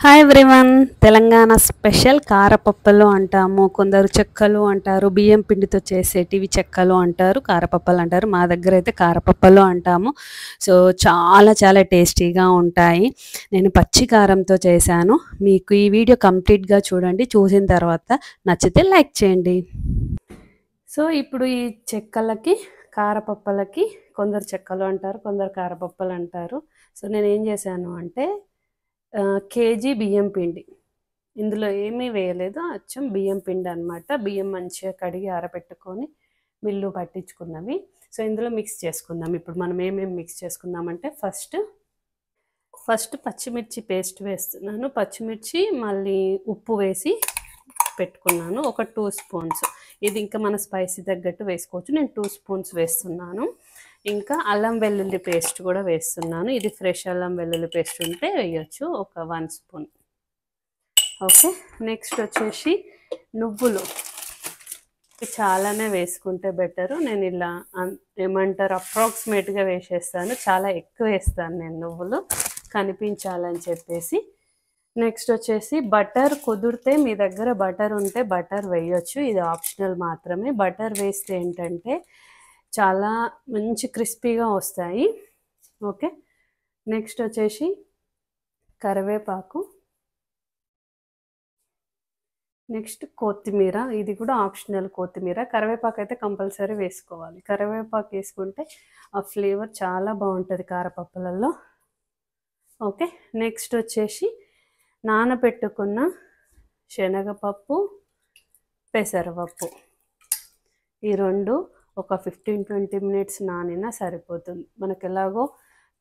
Hi everyone Telangana special కారపప్పలు అంటాము. కొందరు చెక్కలు అంటారు. బియ్యం పిండితో చేసేటివి చెక్కలు అంటారు. కారపప్పలు అంటారు. మా దగ్గర అయితే కారపప్పలు అంటాము. సో చాలా చాలా టేస్టీగా ఉంటాయి. నేను పచ్చి కారంతో చేశాను. మీకు ఈ వీడియో కంప్లీట్గా చూడండి. చూసిన తర్వాత నచ్చితే లైక్ చేయండి. సో ఇప్పుడు ఈ చెక్కలకి కారపప్పలకి కొందరు చెక్కలు అంటారు కొందరు కారపప్పలు అంటారు. సో నేను ఏం చేశాను అంటే కేజీ బియ్యం పిండి. ఇందులో ఏమీ వేయలేదు. అచ్చం బియ్యం పిండి అనమాట బియ్యం మంచిగా కడిగి ఆరబెట్టుకొని మిల్లు పట్టించుకున్నవి. సో ఇందులో మిక్స్ చేసుకుందాం. ఇప్పుడు మనం ఏమేమి మిక్స్ చేసుకుందామంటే ఫస్ట్ ఫస్ట్ పచ్చిమిర్చి పేస్ట్ వేస్తున్నాను. పచ్చిమిర్చి మళ్ళీ ఉప్పు వేసి పెట్టుకున్నాను. ఒక టూ స్పూన్స్ ఇది ఇంకా మన స్పైసీ తగ్గట్టు వేసుకోవచ్చు. నేను టూ స్పూన్స్ వేస్తున్నాను. ఇంకా అల్లం వెల్లుల్లి పేస్ట్ కూడా వేస్తున్నాను. ఇది ఫ్రెష్ అల్లం వెల్లుల్లి పేస్ట్ ఉంటే వేయచ్చు ఒక వన్ స్పూన్. ఓకే నెక్స్ట్ వచ్చేసి నువ్వులు. చాలానే వేసుకుంటే బెటరు. నేను ఇలా ఏమంటారు అప్రాక్సిమేట్గా వేసేస్తాను. చాలా ఎక్కువ వేస్తాను నేను నువ్వులు. కనిపించాలని చెప్పేసి. నెక్స్ట్ వచ్చేసి బటర్ కుదిరితే మీ దగ్గర బటర్ ఉంటే బటర్ వేయొచ్చు. ఇది ఆప్షనల్ మాత్రమే. బటర్ వేస్తే ఏంటంటే చాలా మంచి క్రిస్పీగా వస్తాయి. ఓకే. నెక్స్ట్ వచ్చేసి కరివేపాకు. నెక్స్ట్ కొత్తిమీర. ఇది కూడా ఆప్షనల్ కొత్తిమీర. కరివేపాకు అయితే కంపల్సరీ వేసుకోవాలి. కరివేపాకు వేసుకుంటే ఆ ఫ్లేవర్ చాలా బాగుంటుంది కారపప్పులలో. ఓకే. నెక్స్ట్ వచ్చేసి నానబెట్టుకున్న శనగపప్పు పెసరపప్పు. ఈ రెండు ఒక ఫిఫ్టీన్ ట్వంటీ మినిట్స్ నానినా సరిపోతుంది. మనకు ఎలాగో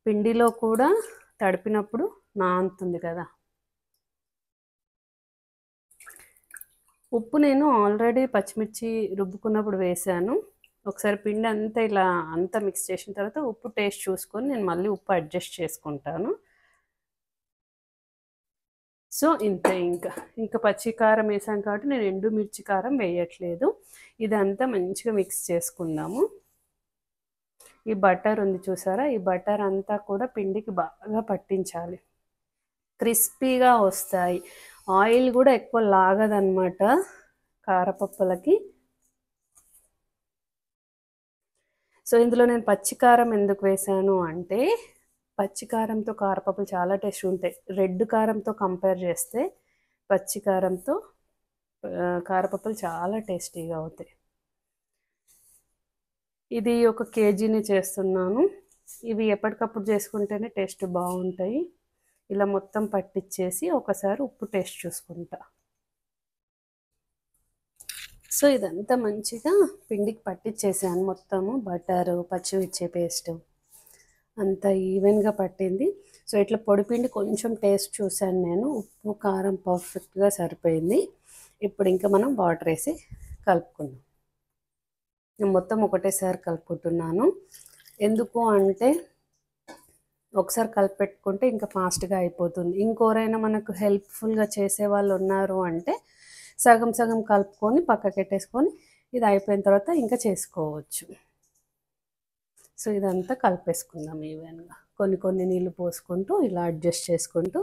పిండిలో కూడా తడిపినప్పుడు నానుతుంది కదా. ఉప్పు నేను ఆల్రెడీ పచ్చిమిర్చి రుబ్బుకున్నప్పుడు వేసాను. ఒకసారి పిండి అంతా ఇలా అంతా మిక్స్ చేసిన తర్వాత ఉప్పు టేస్ట్ చూసుకొని నేను మళ్ళీ ఉప్పు అడ్జస్ట్ చేసుకుంటాను. సో ఇంతే ఇంకా ఇంకా పచ్చి కారం వేసాం కాబట్టి నేను ఎండు మిర్చి కారం వేయట్లేదు. ఇదంతా మంచిగా మిక్స్ చేసుకుందాము. ఈ బటర్ ఉంది చూసారా? ఈ బటర్ అంతా కూడా పిండికి బాగా పట్టించాలి. క్రిస్పీగా వస్తాయి. ఆయిల్ కూడా ఎక్కువ లాగదనమాట కారపప్పులకి. సో ఇందులో నేను పచ్చికారం ఎందుకు వేసాను అంటే పచ్చికారంతో కారపప్పులు చాలా టేస్ట్ ఉంటాయి. రెడ్ కారంతో కంపేర్ చేస్తే పచ్చికారంతో కారపప్పులు చాలా టేస్టీగా అవుతాయి. ఇది ఒక కేజీని చేస్తున్నాను. ఇవి ఎప్పటికప్పుడు చేసుకుంటేనే టేస్ట్ బాగుంటాయి. ఇలా మొత్తం పట్టించేసి ఒకసారి ఉప్పు టేస్ట్ చూసుకుంటా. సో ఇదంతా మంచిగా పిండికి పట్టించేసాను మొత్తము. బటరు పచ్చిమిర్చి పేస్ట్. అంత ఈవెన్గా పట్టింది. సో ఇట్లా పొడిపిండి కొంచెం టేస్ట్ చూశాను నేను. ఉప్పు కారం పర్ఫెక్ట్గా సరిపోయింది. ఇప్పుడు ఇంకా మనం వాటర్ వేసి కలుపుకుందాం. నేను మొత్తం ఒకటేసారి కలుపుకుంటున్నాను. ఎందుకు అంటే ఒకసారి కలిపెట్టుకుంటే ఇంకా ఫాస్ట్గా అయిపోతుంది. ఇంకోరైనా మనకు హెల్ప్ఫుల్గా చేసే వాళ్ళు ఉన్నారు అంటే సగం సగం కలుపుకొని పక్కకెట్టేసుకొని ఇది అయిపోయిన తర్వాత ఇంకా చేసుకోవచ్చు. సో ఇదంతా కలిపేసుకుందాం ఈవెన్గా. కొన్ని కొన్ని నీళ్ళు పోసుకుంటూ ఇలా అడ్జస్ట్ చేసుకుంటూ.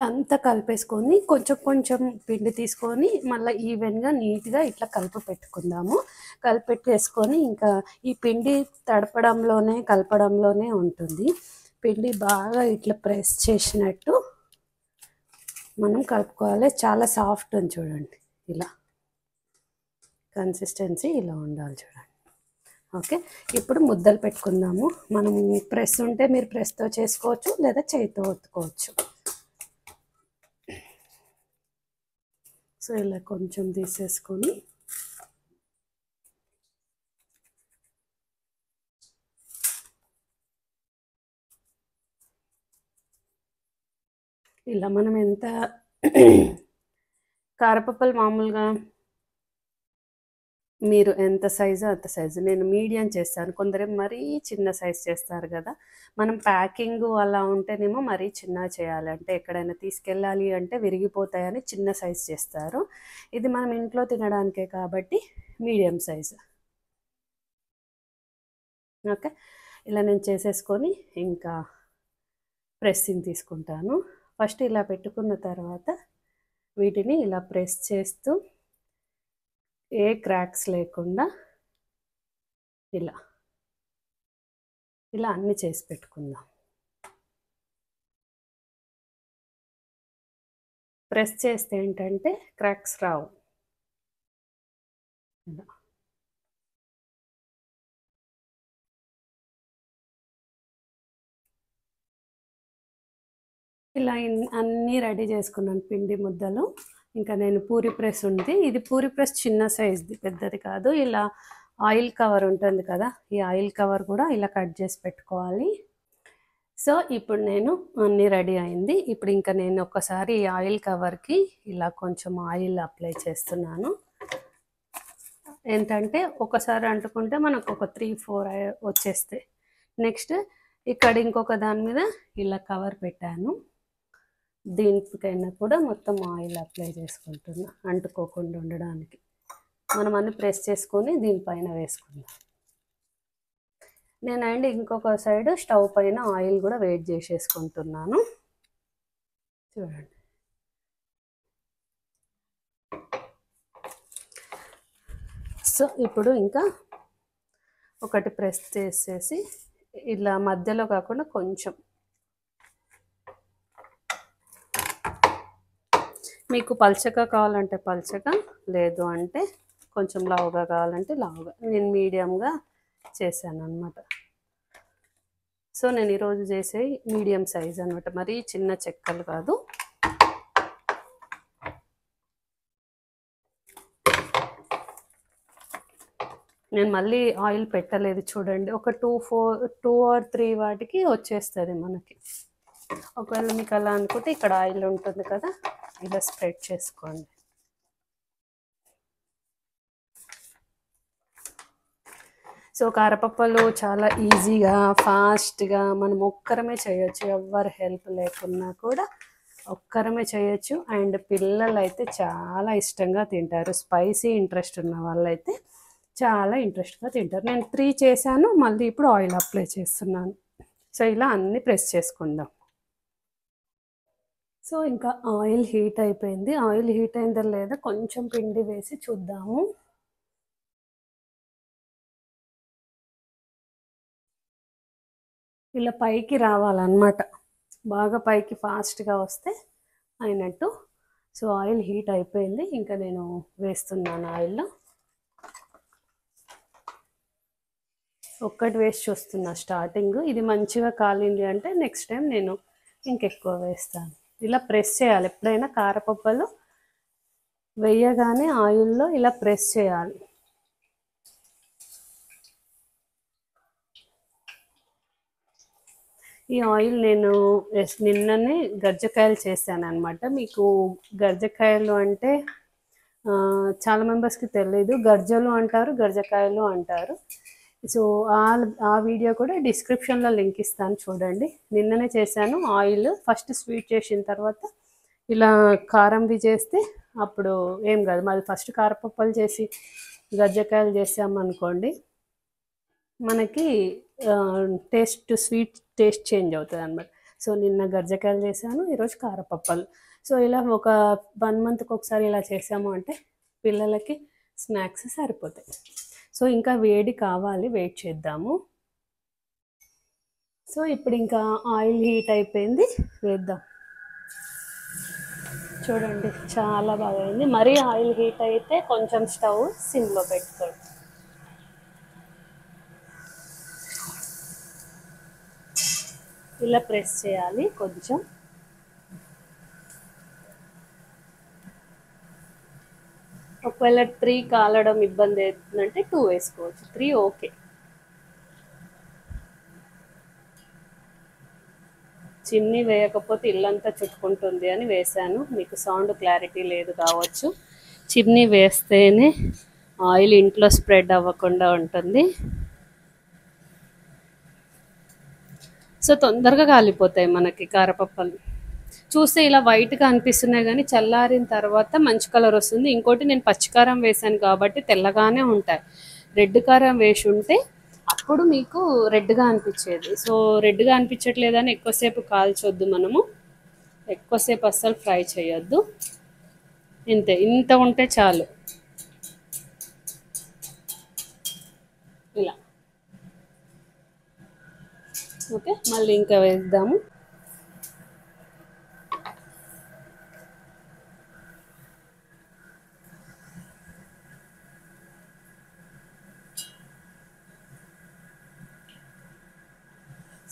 అంతా కలిపేసుకొని కొంచెం కొంచెం పిండి తీసుకొని మళ్ళీ ఈవెన్గా నీట్గా ఇట్లా కలిపి పెట్టుకుందాము. కలిపెట్టేసుకొని ఇంకా ఈ పిండి తడపడంలోనే కలపడంలోనే ఉంటుంది. పిండి బాగా ఇట్లా ప్రెస్ చేసినట్టు మనం కలుపుకోవాలి. చాలా సాఫ్ట్ ఉంది చూడండి. ఇలా. కన్సిస్టెన్సీ ఇలా ఉండాలి చూడండి. ఓకే? ఇప్పుడు ముద్దలు పెట్టుకుందాము. మనం ప్రెస్ ఉంటే మీరు ప్రెస్తో చేసుకోవచ్చు లేదా చేతితో ఒత్తుకోవచ్చు. సో ఇలా కొంచెం తీసేసుకొని ఇలా మనం ఎంత కారపప్పలు మామూలుగా మీరు ఎంత సైజు అంత సైజు. నేను మీడియం చేస్తాను. కొందరు మరీ చిన్న సైజ్ చేస్తారు కదా. మనం ప్యాకింగ్ అలా ఉంటేనేమో మరీ చిన్న చేయాలి. అంటే ఎక్కడైనా తీసుకెళ్ళాలి అంటే విరిగిపోతాయని చిన్న సైజ్ చేస్తారు. ఇది మనం ఇంట్లో తినడానికే కాబట్టి మీడియం సైజు. ఓకే. ఇలా నేను చేసేసుకొని ఇంకా ప్రెస్సింగ్ తీసుకుంటాను. ఫస్ట్ ఇలా పెట్టుకున్న తర్వాత వీటిని ఇలా ప్రెస్ చేస్తూ ఏ క్రాక్స్ లేకుండా ఇలా ఇలా అన్ని చేసి పెట్టుకుందాం. ప్రెస్ చేస్తే ఏంటంటే క్రాక్స్ రావు. ఇలా. ఇలా అన్నీ రెడీ చేసుకున్నాను పిండి ముద్దలు. ఇంకా నేను పూరి ప్రెస్ ఉంది ఇది పూరి ప్రెస్ చిన్న సైజ్ది పెద్దది కాదు. ఇలా ఆయిల్ కవర్ ఉంటుంది కదా ఈ ఆయిల్ కవర్ కూడా ఇలా కట్ చేసి పెట్టుకోవాలి. సో ఇప్పుడు నేను అన్నీ రెడీ అయింది. ఇప్పుడు ఇంకా నేను ఒకసారి ఈ ఆయిల్ కవర్కి ఇలా కొంచెం ఆయిల్ అప్లై చేస్తున్నాను. ఏంటంటే ఒకసారి అంటుకుంటే మనకు ఒక త్రీ ఫోర్ వచ్చేస్తాయి. నెక్స్ట్ ఇక్కడ ఇంకొక దాని మీద ఇలా కవర్ పెట్టాను. దీనికైనా కూడా మొత్తం ఆయిల్ అప్లై చేసుకుంటున్నా అంటుకోకుండా ఉండడానికి. మనం అన్ని ప్రెస్ చేసుకొని దీనిపైన వేసుకుందాం. నేను అండ్ ఇంకొక సైడ్ స్టవ్ పైన ఆయిల్ కూడా వేడి చేసేసుకుంటున్నాను. చూడండి. సో ఇప్పుడు ఇంకా ఒకటి ప్రెస్ చేసేసి ఇలా మధ్యలో కాకుండా కొంచెం మీకు పల్చగా కావాలంటే పల్చగా లేదు అంటే కొంచెం లావుగా కావాలంటే లావుగా. నేను మీడియంగా చేశాను అనమాట సో నేను ఈరోజు చేసే మీడియం సైజ్ అనమాట మరీ చిన్న చెక్కలు కాదు. నేను మళ్ళీ ఆయిల్ పెట్టలేదు చూడండి. ఒక two four two or three వాటికి వచ్చేస్తుంది మనకి. ఒకవేళ మీకు అలా అనుకుంటే ఇక్కడ ఆయిల్ ఉంటుంది కదా. ఇలా స్ప్రెడ్ చేసుకోండి. సో కారపప్పలు చాలా ఈజీగా ఫాస్ట్గా మనం ఒక్కరమే చేయొచ్చు. ఎవరి హెల్ప్ లేకున్నా కూడా ఒక్కరమే చేయొచ్చు. అండ్ పిల్లలు అయితే చాలా ఇష్టంగా తింటారు. స్పైసీ ఇంట్రెస్ట్ ఉన్న వాళ్ళైతే చాలా ఇంట్రెస్ట్గా తింటారు. నేను త్రీ చేశాను. మళ్ళీ ఇప్పుడు ఆయిల్ అప్లై చేస్తున్నాను. సో ఇలా అన్నీ ప్రెస్ చేసుకుందాం. సో ఇంకా ఆయిల్ హీట్ అయిపోయింది. ఆయిల్ హీట్ అయిందా లేదా కొంచెం పిండి వేసి చూద్దాము. ఇలా పైకి రావాలన్నమాట. బాగా పైకి ఫాస్ట్గా వస్తే అయినట్టు. సో ఆయిల్ హీట్ అయిపోయింది. ఇంకా నేను వేస్తున్నాను ఆయిల్లో. ఒక్కటి వేసి చూస్తున్నా స్టార్టింగ్. ఇది మంచిగా కాలింది అంటే నెక్స్ట్ టైం నేను ఇంకెక్కువ వేస్తాను. ఇలా ప్రెస్ చేయాలి. ఎప్పుడైనా కారపప్పలు వేయగానే ఆయిల్లో ఇలా ప్రెస్ చేయాలి. ఈ ఆయిల్ నేను నిన్ననే గర్జకాయలు చేశాను అనమాట మీకు గర్జకాయలు అంటే చాలా మెంబర్స్కి తెలియదు గర్జలు అంటారు గర్జకాయలు అంటారు. సో ఆ వీడియో కూడా డిస్క్రిప్షన్లో లింక్ ఇస్తాను చూడండి. నిన్ననే చేశాను ఆయిల్. ఫస్ట్ స్వీట్ చేసిన తర్వాత ఇలా కారంవి చేస్తే అప్పుడు ఏం కాదు. మాది ఫస్ట్ కారపప్పలు చేసి గజ్జకాయలు చేసామనుకోండి మనకి టేస్ట్ స్వీట్ టేస్ట్ చేంజ్ అవుతుంది అనమాట సో నిన్న గర్జకాయలు చేశాను ఈరోజు కారపప్పలు. సో ఇలా ఒక వన్ మంత్కి ఒకసారి ఇలా చేసాము అంటే పిల్లలకి స్నాక్స్ సరిపోతాయి. సో ఇంకా వేడి కావాలి వెయిట్ చేద్దాము. సో ఇప్పుడు ఇంకా ఆయిల్ హీట్ అయిపోయింది వేద్దాం. చూడండి చాలా బాగా అయింది. మరీ ఆయిల్ హీట్ అయితే కొంచెం స్టవ్ సిమ్లో పెట్టుకోండి. ఇలా ప్రెస్ చేయాలి కొంచెం. ఒకవేళ త్రీ కాలడం ఇబ్బంది అవుతుందంటే టూ వేసుకోవచ్చు. Three okay. చిన్ని వేయకపోతే ఇల్లంతా చుట్టుకుంటుంది అని వేశాను. మీకు సౌండ్ క్లారిటీ లేదు కావచ్చు. చిమ్నీ వేస్తేనే ఆయిల్ ఇంట్లో స్ప్రెడ్ అవ్వకుండా ఉంటుంది. సో తొందరగా కాలిపోతాయి మనకి కారపప్పలు. చూస్తే ఇలా వైట్గా అనిపిస్తున్నాయి కానీ చల్లారిన తర్వాత మంచి కలర్ వస్తుంది. ఇంకోటి నేను పచ్చికారం వేసాను కాబట్టి తెల్లగానే ఉంటాయి. రెడ్ కారం వేసి ఉంటే అప్పుడు మీకు రెడ్గా అనిపించేది. సో రెడ్గా అనిపించట్లేదని ఎక్కువసేపు కాల్చొద్దు మనము. ఎక్కువసేపు అస్సలు ఫ్రై చేయొద్దు. ఇంతే ఇంత ఉంటే చాలు. ఇలా. ఓకే మళ్ళీ ఇంకా వేద్దాము.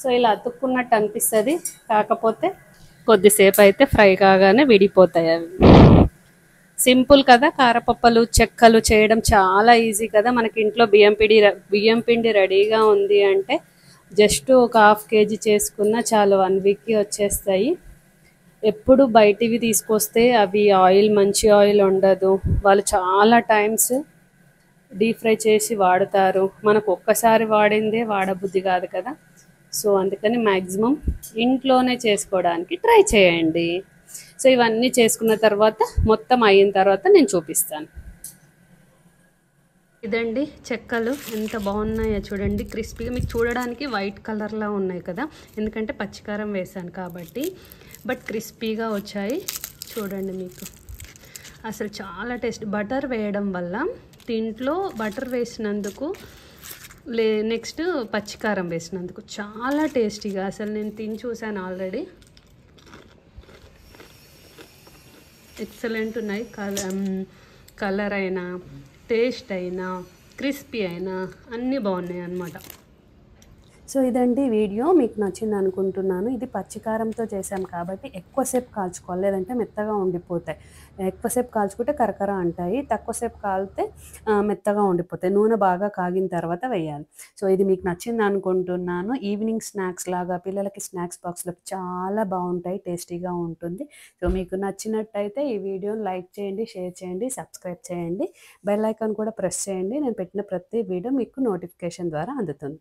సో ఇలా అతుక్కున్నట్టు అనిపిస్తుంది. కాకపోతే కొద్దిసేపు అయితే ఫ్రై కాగానే విడిపోతాయి అవి. సింపుల్ కదా కారపప్పలు చెక్కలు చేయడం చాలా ఈజీ కదా. మనకి ఇంట్లో బియ్యం పిండి బియ్యం పిండి రెడీగా ఉంది అంటే జస్ట్ ఒక హాఫ్ కేజీ చేసుకున్న చాలు వన్ వీక్కి వచ్చేస్తాయి. ఎప్పుడు బయటివి తీసుకొస్తే అవి ఆయిల్ మంచి ఆయిల్ ఉండదు. వాళ్ళు చాలా టైమ్స్ డీప్ ఫ్రై చేసి వాడతారు. మనకు ఒక్కసారి వాడిందే వాడబుద్ధి కాదు కదా. సో అందుకని మ్యాక్సిమం ఇంట్లోనే చేసుకోవడానికి ట్రై చేయండి. సో ఇవన్నీ చేసుకున్న తర్వాత మొత్తం అయిన తర్వాత నేను చూపిస్తాను. ఇదండి చెక్కలు ఎంత బాగున్నాయో చూడండి. క్రిస్పీగా మీకు చూడడానికి వైట్ కలర్లా ఉన్నాయి కదా. ఎందుకంటే పచ్చికారం వేసాను కాబట్టి. బట్ క్రిస్పీగా వచ్చాయి. చూడండి మీకు. అసలు చాలా టేస్ట్. బటర్ వేయడం వల్ల దీంట్లో బటర్ వేసినందుకు లే నెక్స్ట్ పచ్చికారం వేసినందుకు చాలా టేస్టీగా అసలు నేను తిని చూశాను ఆల్రెడీ. ఎక్సలెంట్ ఉన్నాయి. కలర్ కలర్ అయినా టేస్ట్ అయినా క్రిస్పీ అయినా అన్నీ బాగున్నాయి అన్నమాట సో ఇదండి వీడియో మీకు నచ్చింది అనుకుంటున్నాను. ఇది పచ్చికారంతో చేసాం కాబట్టి ఎక్కువసేపు కాల్చుకోవాలి లేదంటే మెత్తగా ఉండిపోతాయి. ఎక్కువసేపు కాల్చుకుంటే కరకర అంటాయి తక్కువసేపు కాలితే మెత్తగా ఉండిపోతాయి. నూనె బాగా కాగిన తర్వాత వేయాలి. సో ఇది మీకు నచ్చింది అనుకుంటున్నాను. ఈవినింగ్ స్నాక్స్ లాగా పిల్లలకి స్నాక్స్ బాక్స్లో చాలా బాగుంటాయి టేస్టీగా ఉంటుంది. సో మీకు నచ్చినట్టయితే ఈ వీడియోని లైక్ చేయండి షేర్ చేయండి సబ్స్క్రైబ్ చేయండి. బెల్ ఐకాన్ కూడా ప్రెస్ చేయండి. నేను పెట్టిన ప్రతి వీడియో మీకు నోటిఫికేషన్ ద్వారా అందుతుంది.